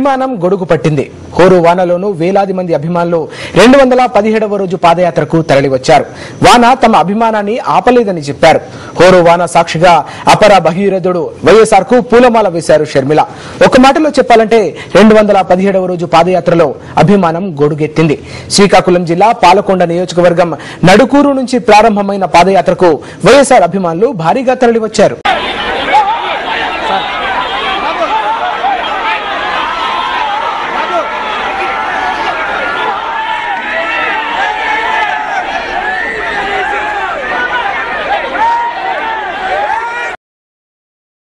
అభిమానం గొడుగు పట్టింది. హోరు వానలోనూ వేలాది మంది అభిమానులు రెండు వందల పదిహేడవ రోజు పాదయాత్రకు తరలివచ్చారు. వాన తమ అభిమానాన్ని ఆపలేదని చెప్పారు. హోరు వాన సాక్షిగా అపర భగీరథుడు వైఎస్ఆర్కు పూలమాల వేశారు షర్మిల. ఒక మాటలో చెప్పాలంటే రెండు వందల పదిహేడవ రోజు పాదయాత్రలో అభిమానం గొడుగెత్తింది. శ్రీకాకుళం జిల్లా పాలకొండ నియోజకవర్గం నడుకూరు నుంచి ప్రారంభమైన పాదయాత్రకు వైఎస్ఆర్ అభిమానులు భారీగా తరలివచ్చారు.